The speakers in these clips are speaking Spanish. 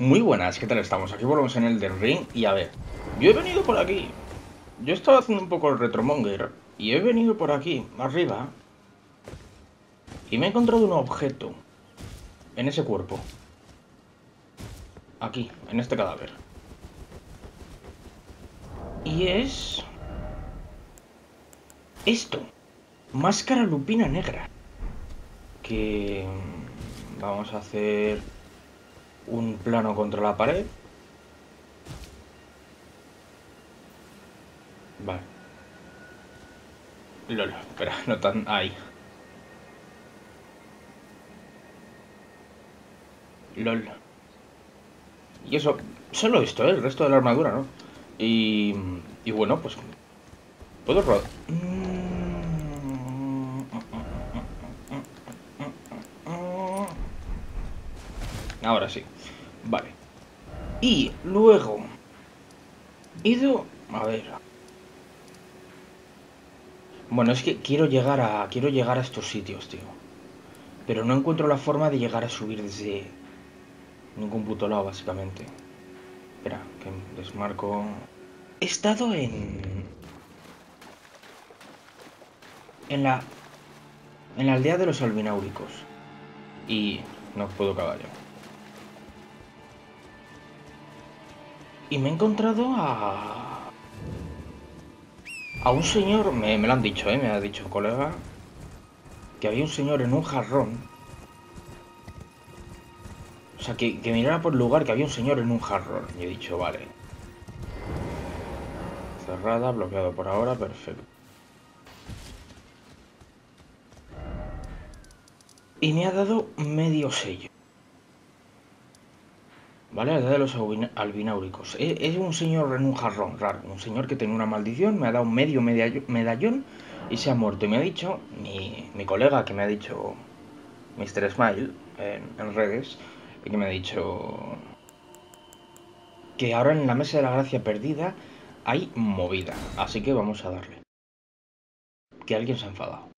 Muy buenas, ¿qué tal estamos? Aquí volvemos en el del ring y a ver, yo he venido por aquí. Yo estaba haciendo un poco el retromonger y he venido por aquí, arriba, y me he encontrado un objeto en ese cuerpo. Aquí, en este cadáver. Y es... Esto. Máscara lupina negra. Que... Vamos a hacer un plano contra la pared. Vale. Lol, espera, no tan... Ahí. LOL. Y eso, solo esto, ¿eh? el resto de la armadura, ¿no? Y, y bueno, pues... Puedo rodar... Ahora sí. Vale. Y luego... Ido... A ver... Bueno, es que quiero llegar a... Quiero llegar a estos sitios, tío. Pero no encuentro la forma de llegar a subir desde... Ningún puto lado, básicamente. Espera, que desmarco... He estado en... En la... En la aldea de los albináuricos. Y no puedo caballo. Y me he encontrado a... A un señor, me, me lo han dicho, ¿eh? me ha dicho un colega, que había un señor en un jarrón. O sea, que, que mirara por el lugar que había un señor en un jarrón. Y he dicho, vale. Cerrada, bloqueado por ahora, perfecto. Y me ha dado medio sello. ¿Vale? La edad de los albináuricos. Es un señor en un jarrón raro. Un señor que tiene una maldición, me ha dado medio medallón y se ha muerto. Y me ha dicho, mi, colega que me ha dicho, Mr. Smile, en, redes, que me ha dicho que ahora en la mesa de la gracia perdida hay movida. Así que vamos a darle. Que alguien se ha enfadado.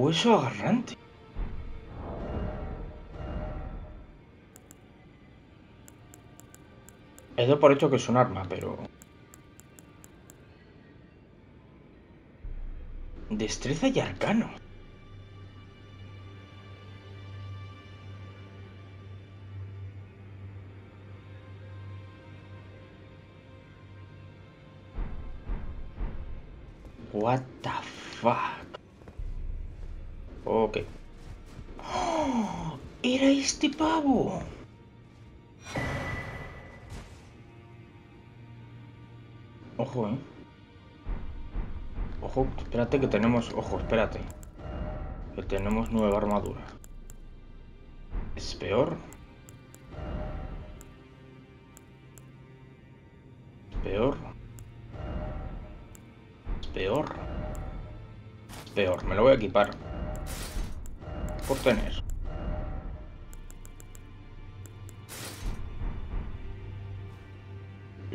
Hueso agarrante. He dado por hecho que es un arma, pero... Destreza y arcano. What the fuck? Este pavo! Ojo, eh. Ojo, espérate que tenemos... Ojo, espérate. Que tenemos nueva armadura. ¿Es peor? ¿Es peor? ¿Es peor? Es peor, me lo voy a equipar por tener.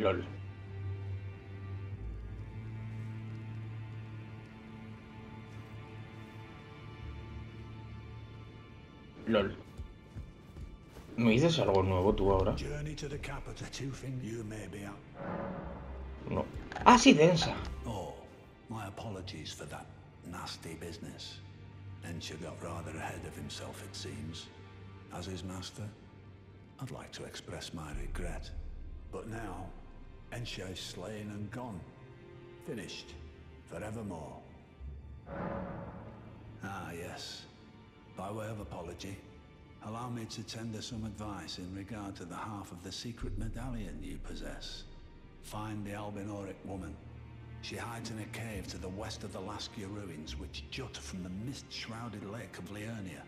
LOL. LOL. ¿Me dices algo nuevo tú ahora? No. Ah, sí, densa. Oh, my apologies for that nasty business. Ensha got rather ahead of himself, it seems. As his master, I'd like to express my regret. But now, Ensha is slain and gone. Finished. Forevermore. Ah, yes. By way of apology, allow me to tender some advice in regard to the half of the secret medallion you possess. Find the Albinoric woman she hides in a cave to the west of the Laskia ruins, which jut from the mist-shrouded lake of Liurnia.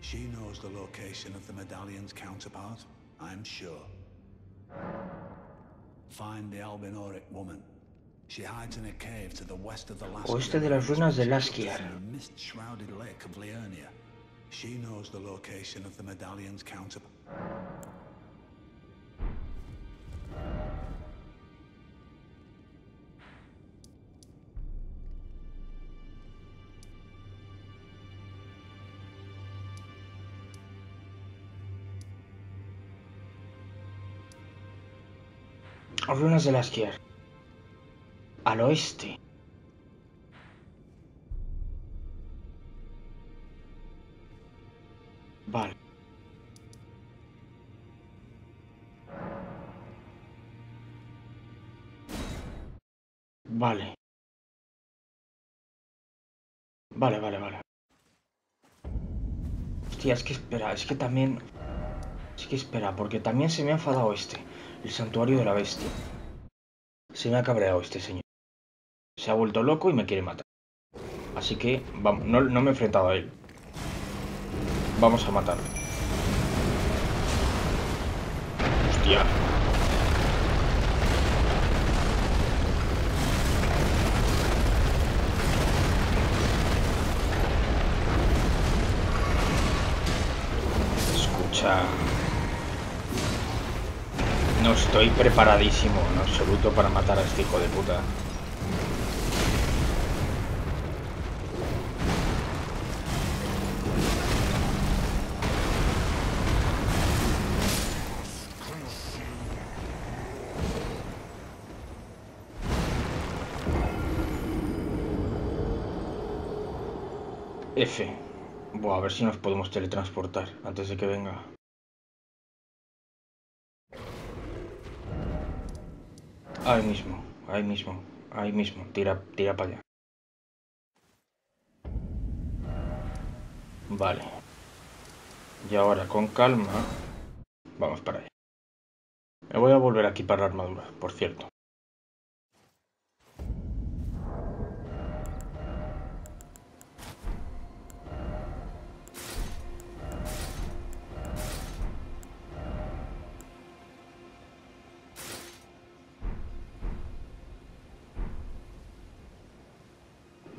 She knows the location of the medallion's counterpart, I'm sure. Find the Albinoric woman. She hides in a cave to the west of the last Oeste de las ruinas de Laskia. mist-shrouded lake of Liurnia. She knows the location of the medallion's counterpart. Ruinas de Lasquier. Al oeste. Vale. Vale. Vale, vale, vale. Hostia, es que espera, es que también... Es que espera, porque también se me ha enfadado este, el santuario de la bestia. Se me ha cabreado este señor. Se ha vuelto loco y me quiere matar. Así que, vamos, no, me he enfrentado a él. Vamos a matarlo. Hostia. Escucha. No estoy preparadísimo en absoluto para matar a este hijo de puta. F. Buah, a ver si nos podemos teletransportar antes de que venga. Ahí mismo, ahí mismo, ahí mismo. Tira, tira para allá. Vale. Y ahora con calma. Vamos para allá. Me voy a volver aquí para la armadura, por cierto.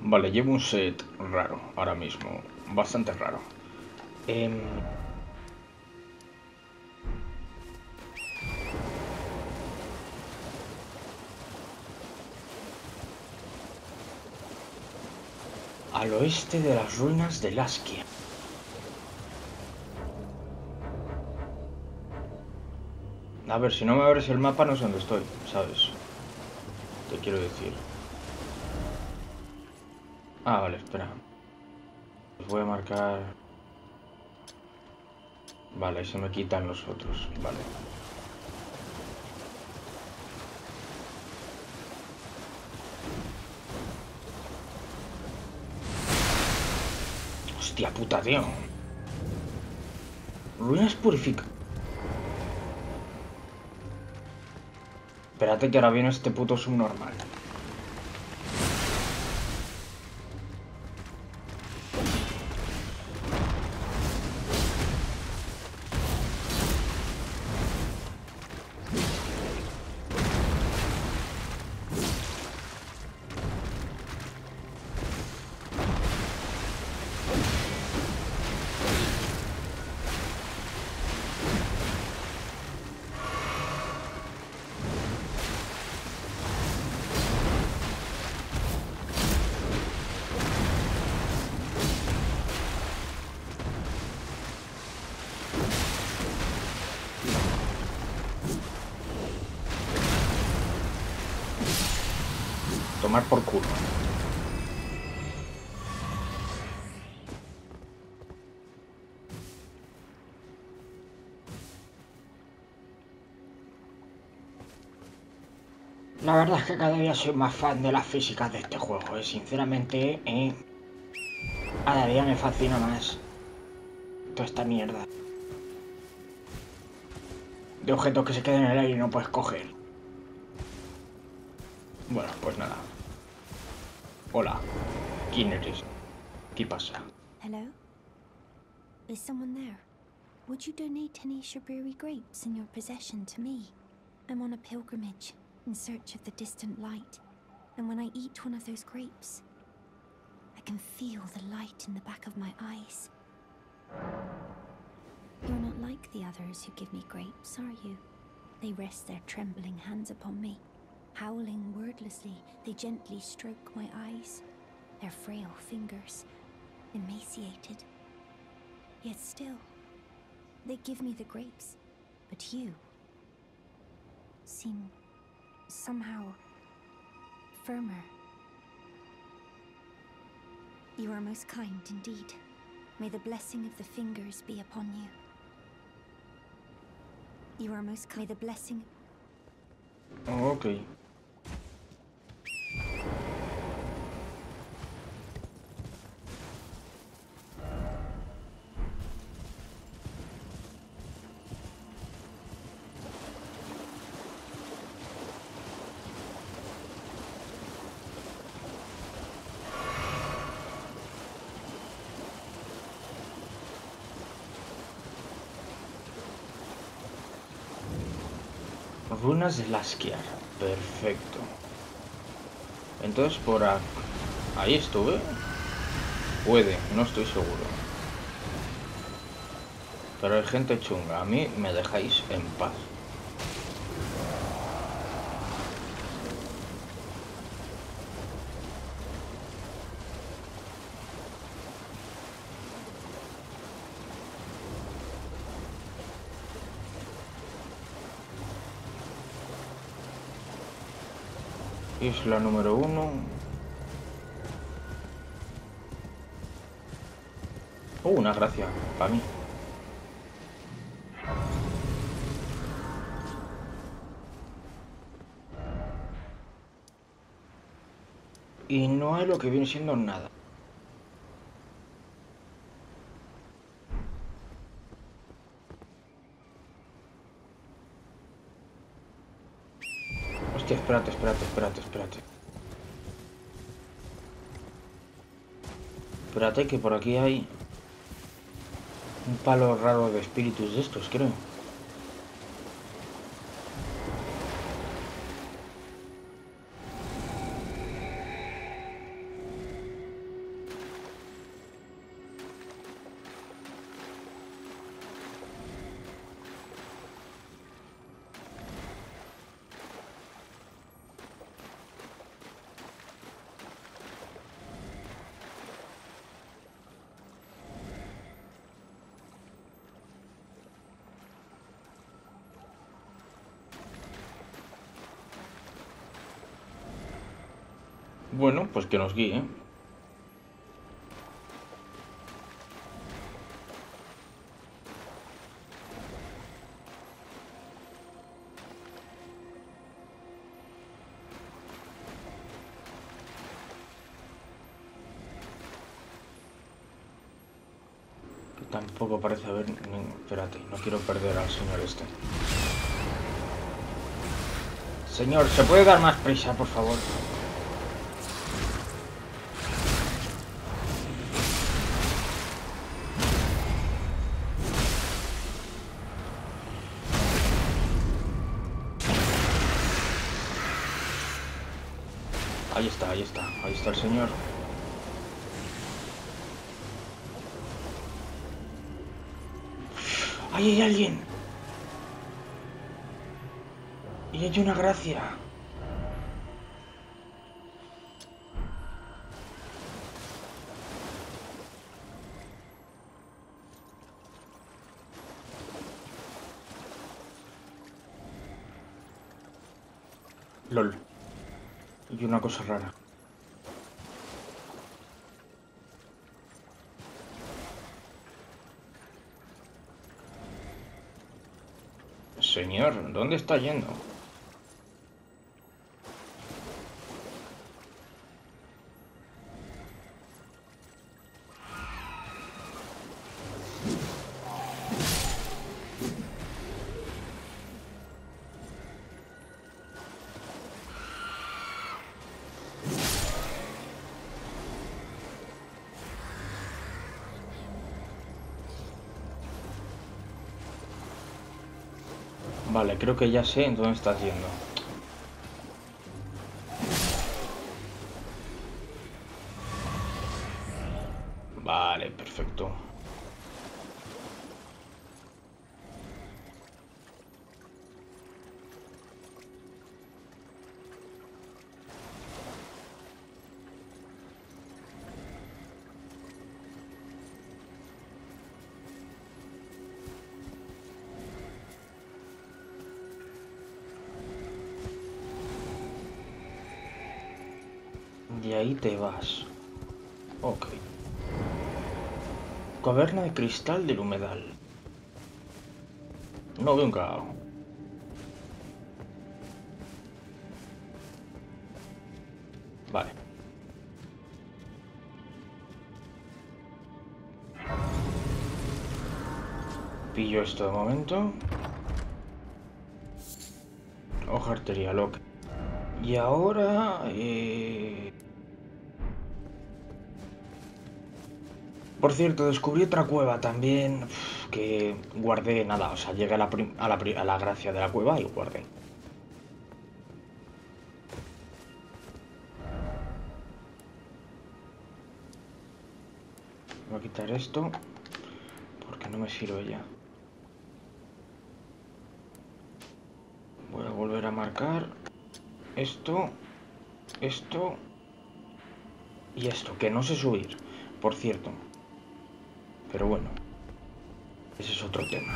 Vale, llevo un set raro ahora mismo. Bastante raro. Em, Al oeste de las ruinas de Laskia. A ver, si no me abres el mapa no sé dónde estoy, ¿sabes? Te quiero decir. Ah, vale, espera. Os voy a marcar... Vale, se me quitan los otros, vale. Hostia puta, tío. Ruinas purifica. Espérate que ahora viene este puto subnormal. Por culo. La verdad es que cada día soy más fan de las físicas de este juego, eh. sinceramente, eh, cada día me fascina más toda esta mierda. De objetos que se quedan en el aire y no puedes coger. Bueno, pues nada. Hola. ¿Quién eres? ¿Qué pasa? Hello? Is someone there? Would you donate any Shabiri grapes in your possession to me? I'm on a pilgrimage, in search of the distant light. And when I eat one of those grapes, I can feel the light in the back of my eyes. You're not like the others who give me grapes, are you? They rest their trembling hands upon me. Howling wordlessly, they gently stroke my eyes. Their frail fingers, emaciated. Yet still, they give me the grapes. But you seem somehow firmer. You are most kind indeed. May the blessing of the fingers be upon you. You are most kind. May the blessing. Oh, ok. Runas de Lasquiar. Perfecto. Entonces por a- ahí estuve. Puede, no estoy seguro. Pero hay gente chunga. A mí me dejáis en paz. Isla número uno. Oh, una gracia para mí. Y no hay lo que viene siendo nada. Espérate, espérate, espérate, espérate. Espérate que por aquí hay un palo raro de espíritus de estos, creo. Bueno, pues que nos guíe. Tampoco parece haber... Espérate, no quiero perder al señor este. Señor, ¿se puede dar más prisa, por favor? Señor. ¡Ahí hay alguien! Y hay una gracia. LOL. Y una cosa rara. Señor, ¿dónde está yendo? Creo que ya sé en dónde estás yendo. Y ahí te vas. Ok. Caverna de cristal del humedal. No veo un. Vale. Pillo esto de momento. Hoja arterial, ok. Y ahora... Eh... Por cierto, descubrí otra cueva también que guardé nada, o sea, llegué a la, a, la, a la gracia de la cueva y guardé. Voy a quitar esto porque no me sirve ya. Voy a volver a marcar esto, esto y esto, que no sé subir, por cierto. Pero bueno, ese es otro tema.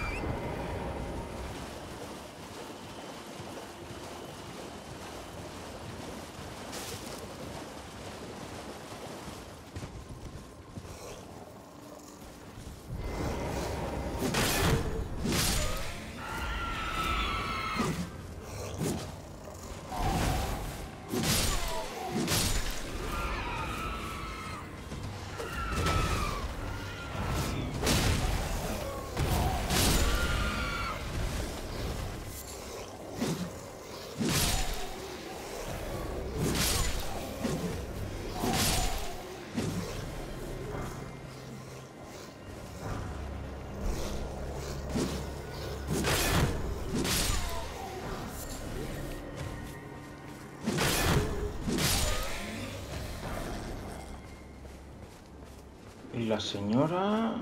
Señora...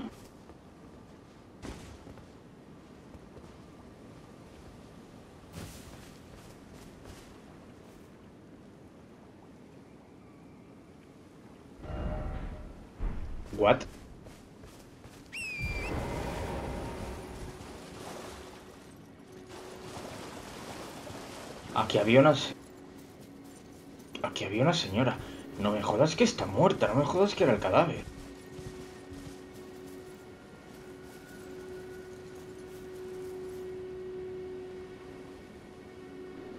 What? Aquí había una... Aquí había una señora. No me jodas que está muerta, no me jodas que era el cadáver.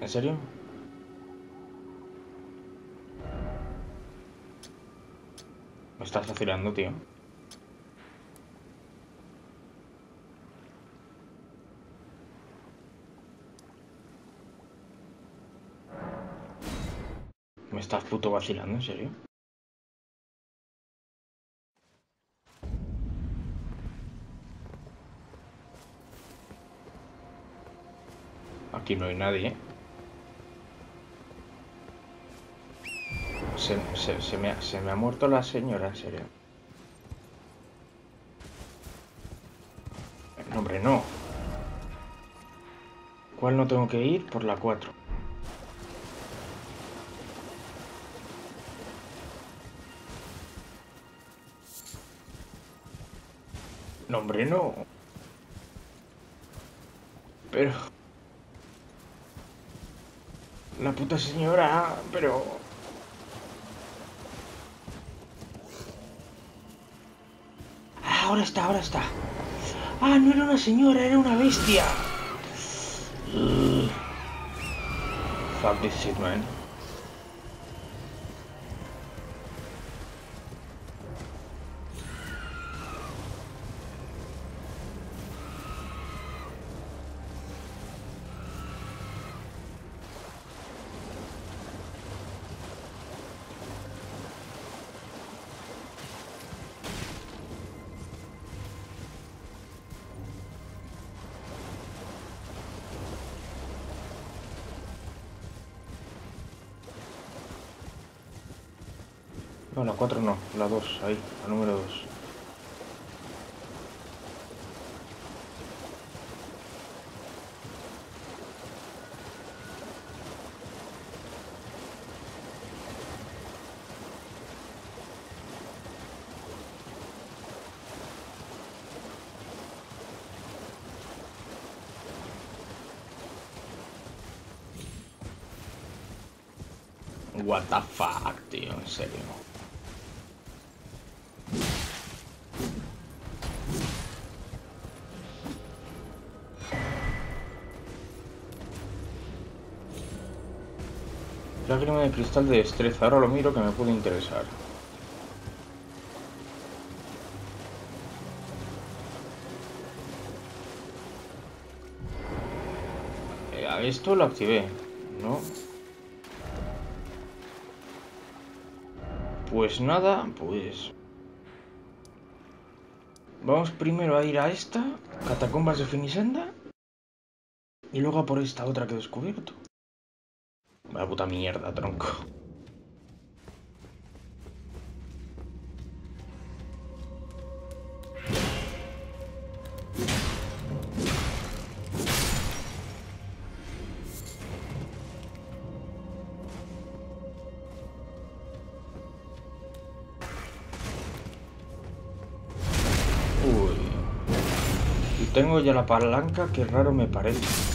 ¿En serio? Me estás vacilando, tío. ¿Me estás puto vacilando, en serio? Aquí no hay nadie, ¿eh? Se, se- me, ha- se me ha muerto la señora, en serio. No, hombre, no. ¿Cuál no tengo que ir? Por la 4. No, hombre, no. Pero... La puta señora, pero... Ah, ahora está, ahora está. Ah, no era una señora, era una bestia. Fuck this shit, man. Ahí, la número 2. What the fuck, en serio. Lágrima de cristal de destreza. Ahora lo miro que me puede interesar. Eh, Esto lo activé, ¿no? Pues nada, pues... Vamos primero a ir a esta, Catacombas de Finisenda, y luego a por esta otra que he descubierto. Vaya puta mierda, tronco. Uy. Y tengo ya la palanca, que raro me parece.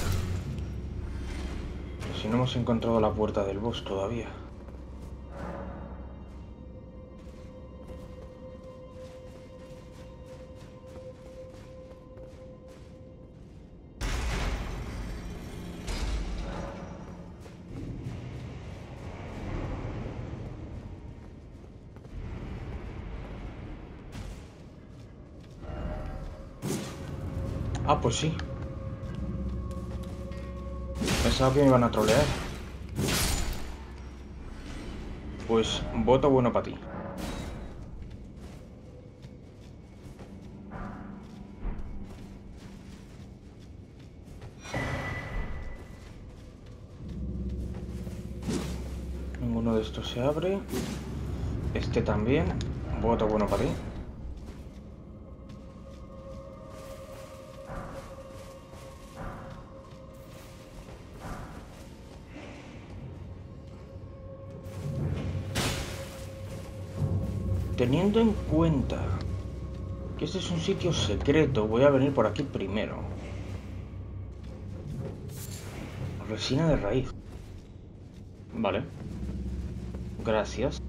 No hemos encontrado la puerta del boss todavía. Ah, pues sí. Pensaba que me iban a trolear. Pues voto bueno para ti. Ninguno de estos se abre. Este también. Voto bueno para ti. Teniendo en cuenta que este es un sitio secreto, voy a venir por aquí primero. Resina de raíz. Vale. Gracias.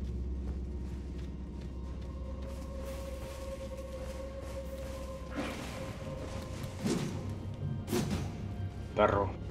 Perro.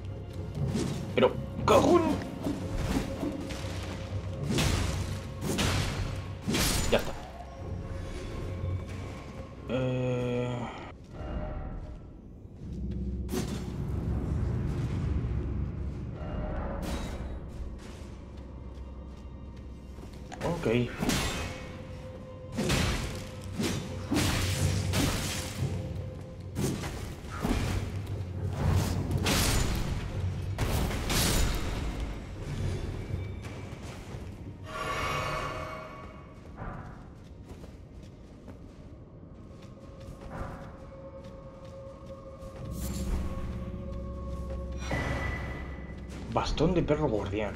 Bastón de perro guardián.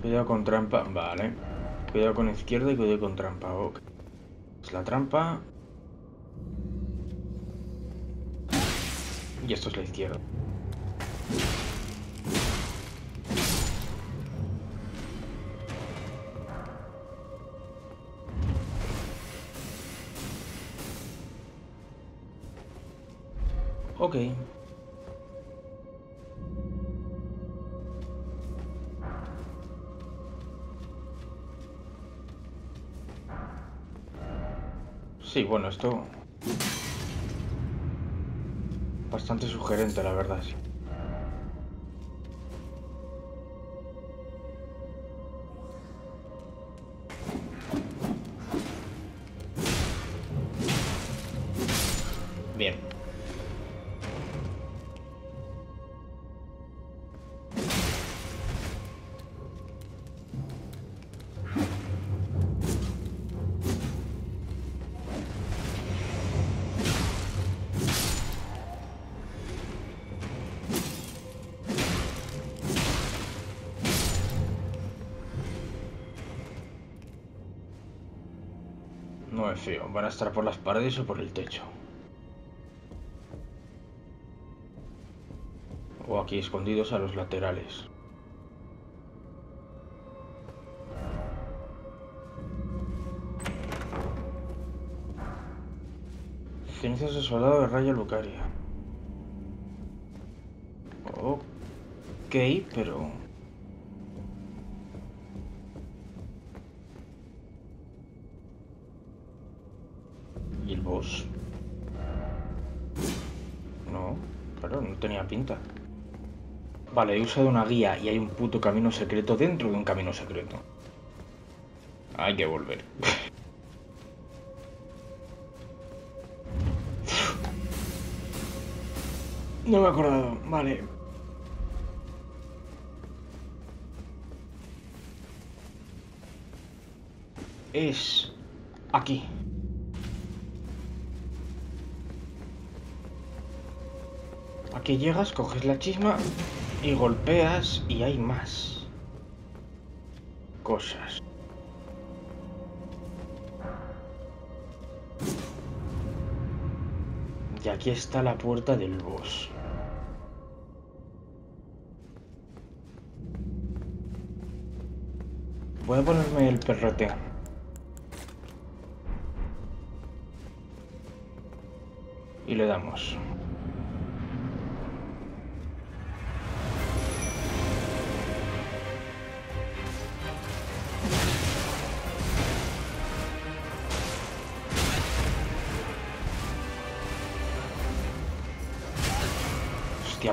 Cuidado con trampa, vale. Cuidado con izquierda y cuidado con trampa, ok. Es la trampa. Y esto es la izquierda. Ok. Sí, bueno, esto... Bastante sugerente, la verdad, sí. Van a estar por las paredes o por el techo. O aquí escondidos a los laterales. Cenizas de soldado de Raya Lucaria. Ok, pero... Vale, he usado una guía y hay un puto camino secreto dentro de un camino secreto. Hay que volver. No me he acordado, vale. Es aquí. Aquí llegas, coges la chisma y golpeas y hay más cosas. Y aquí está la puerta del boss. Voy a ponerme el perrote. Y le damos.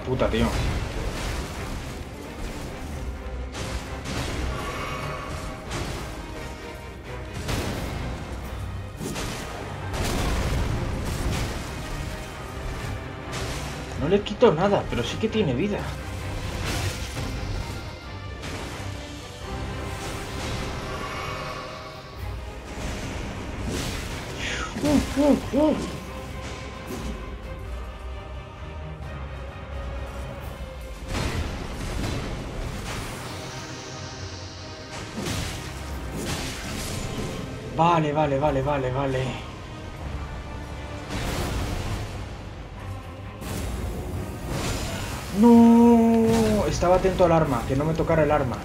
Puta, tío. No le quito nada, pero sí que tiene vida. Uh, uh, uh. Vale, vale, vale, vale, vale. No, estaba atento al arma, que no me tocara el arma.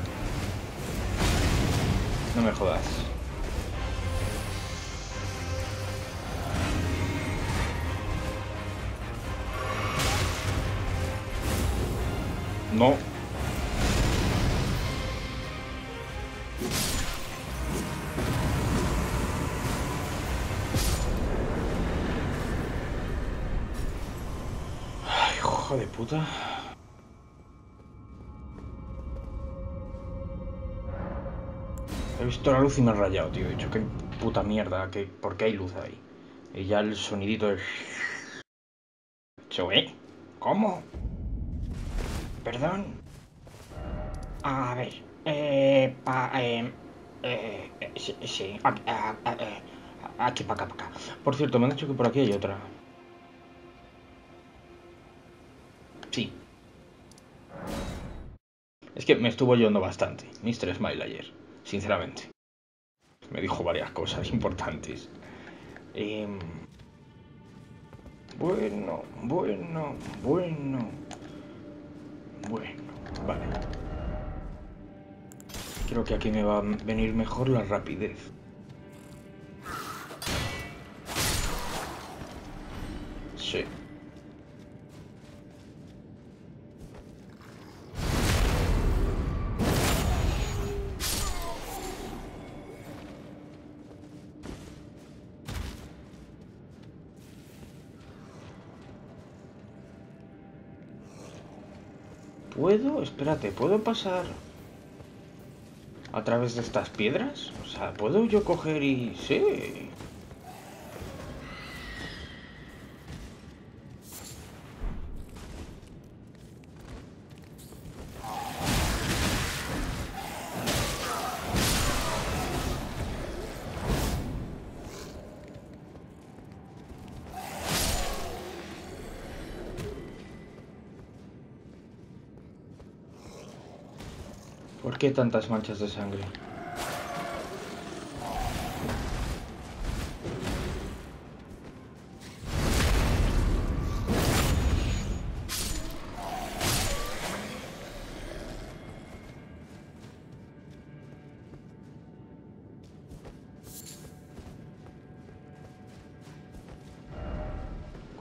No me jodas. No. Puta. He visto la luz y me he rayado, tío. He dicho, qué puta mierda, que, ¿por qué hay luz ahí? Y ya el sonidito es... ¿eh? ¿Cómo? ¿Perdón? A ver, eh, pa, eh, eh, eh, sí, sí, eh, aquí. Por cierto, me han dicho que por aquí hay otra. Es que me estuvo oyendo bastante, Mr. Smile ayer, sinceramente. Me dijo varias cosas importantes. Em, bueno, bueno, bueno. Bueno, vale. Creo que aquí me va a venir mejor la rapidez. Sí. ¿Puedo? Espérate, ¿puedo pasar a través de estas piedras? O sea, ¿puedo yo coger y...? Sí. tantas manchas de sangre?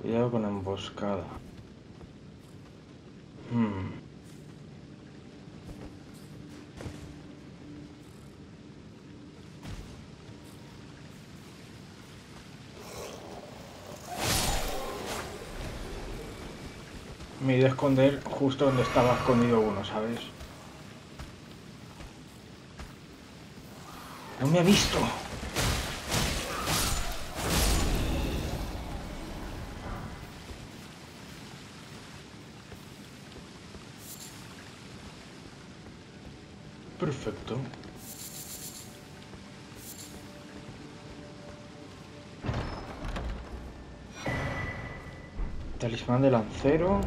Cuidado con la emboscada. Hmm. Me ido a esconder justo donde estaba escondido uno, ¿sabes? No me ha visto. Perfecto. Talismán de lancero.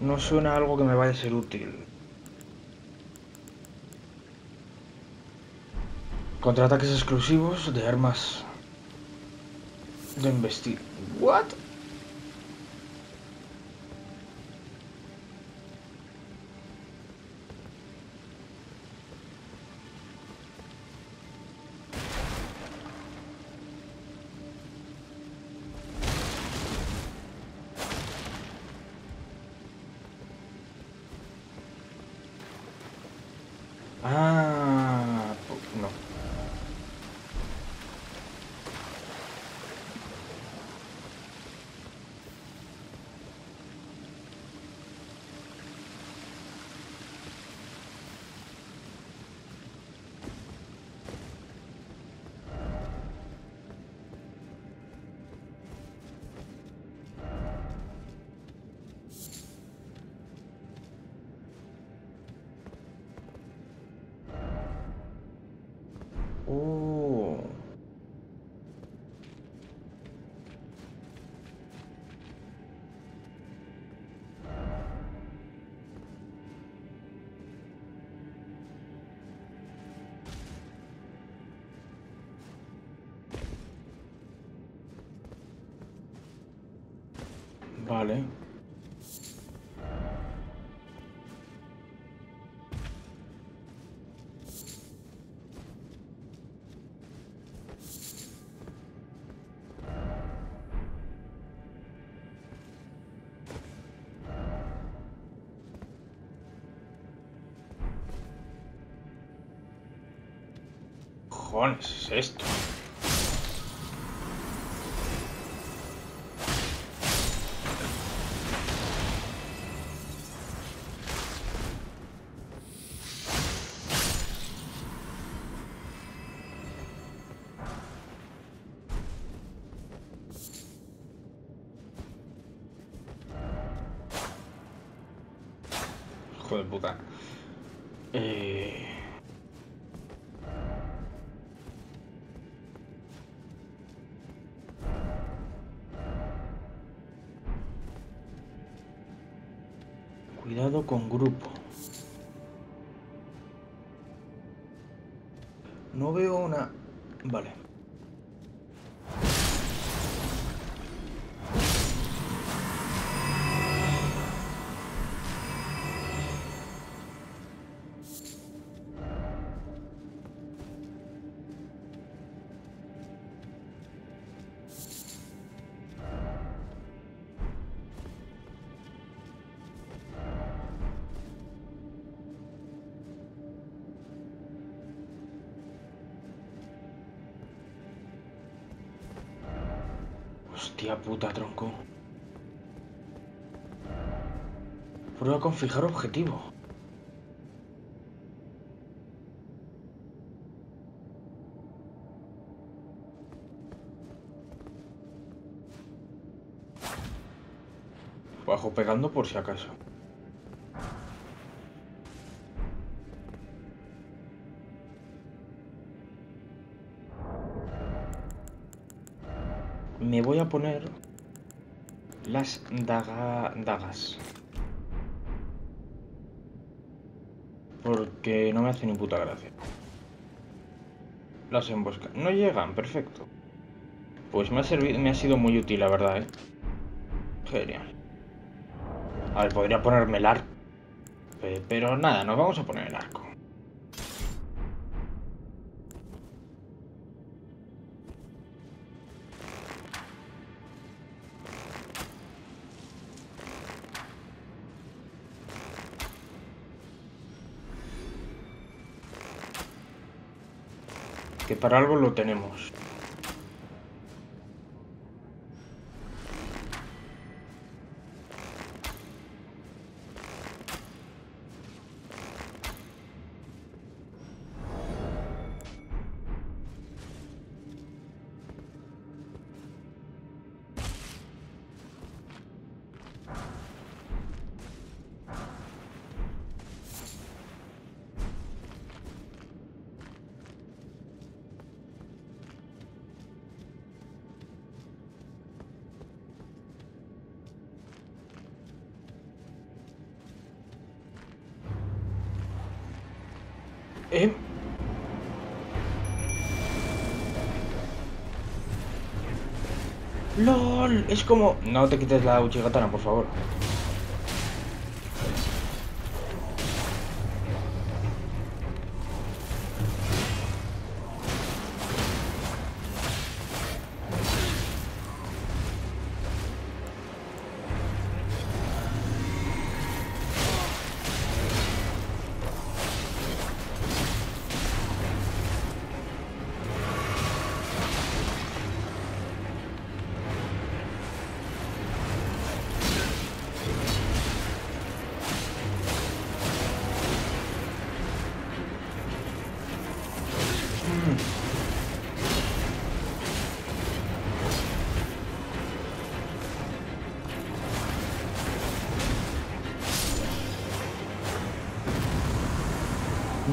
No suena algo que me vaya a ser útil. Contraataques exclusivos de armas de investir. ¿What? Ah, Vale. cojones es esto? Hostia puta, tronco. Prueba con fijar objetivo. Bajo pegando por si acaso. Me voy a poner las daga, dagas. Porque no me hace ni puta gracia. Las emboscas. No llegan, perfecto. Pues me ha, servido, me ha sido muy útil, la verdad, ¿eh? Genial. A ver, podría ponerme el arco. Pero nada, nos vamos a poner el arco. Para algo lo tenemos. Es como... No te quites la uchigatana, por favor.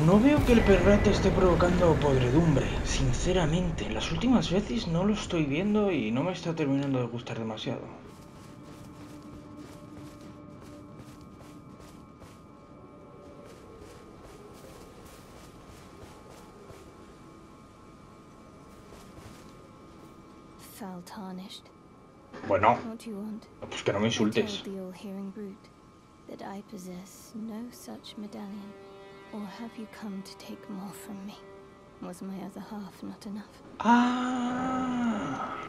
No veo que el perrete esté provocando podredumbre, sinceramente. Las últimas veces no lo estoy viendo y no me está terminando de gustar demasiado. Bueno, pues que no me insultes. Or have you come to take more from me? Was my other half not enough? Ah,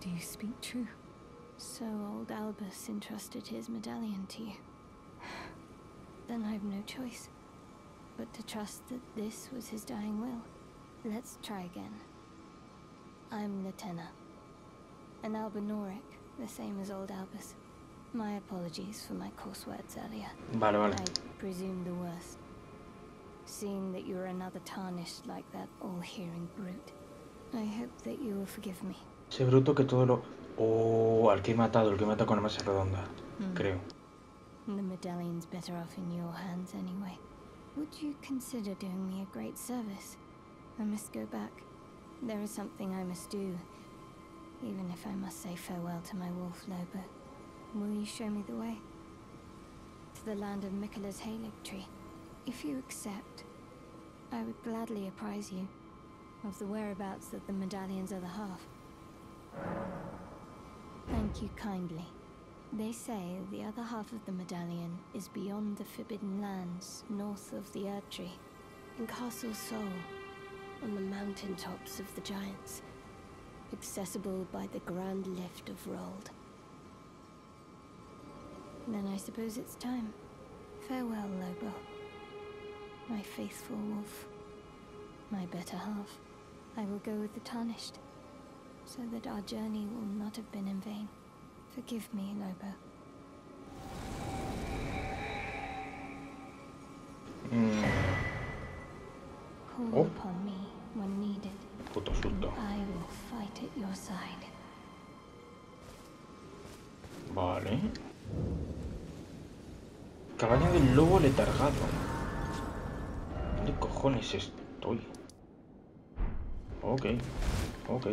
Do you speak true? So old Albus entrusted his medallion to you. Then I've no choice but to trust that this was his dying will. Let's try again. I'm Latenna. An Albinoric, the same as old Albus. My apologies for my coarse words earlier. vale, vale. I presume the worst. Seeing that you're another tarnished like that all-hearing brute. I hope that you will forgive me. Ese bruto que todo lo... Oh, al que he matado, el que mata con la masa redonda, Hmm. creo. The medallion's better off in your hands anyway. Would you consider doing me a great service? I must go back. There is something I must do, even if I must say farewell to my wolf Lobo. Will you show me the way? To the land of Mikkela's Halig tree. If you accept, I would gladly apprise you of the whereabouts of the medallion's other half. Thank you kindly. They say the other half of the medallion is beyond the Forbidden Lands, north of the Erd Tree, in Castle Sol, on the mountain tops of the Giants, accessible by the Grand Lift of Rold. Then I suppose it's time. Farewell, Lobo. My faithful wolf. My better half. I will go with the Tarnished, so that our journey will not have been in vain. Forgive me, Lobo. Mm, Call Oh. upon me when needed. puto. I will fight at your side. Vale. Cabaña del lobo letargado. ¿Dónde cojones estoy? Ok, ok.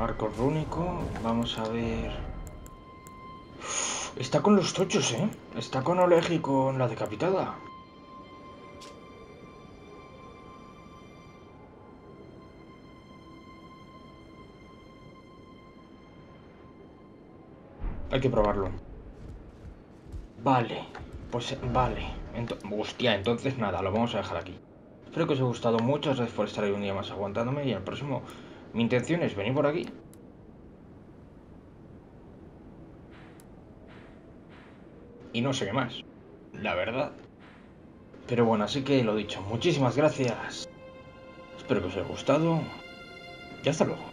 Arco rúnico, vamos a ver. Está con los tochos, ¿eh? Está con Oleg y con la decapitada. Hay que probarlo. Vale, pues vale. Hostia, entonces nada, lo vamos a dejar aquí. Espero que os haya gustado mucho, gracias por estar ahí un día más aguantándome y el próximo... Mi intención es venir por aquí. Y no sé qué más. La verdad. Pero bueno, así que lo dicho, muchísimas gracias. Espero que os haya gustado. Y hasta luego.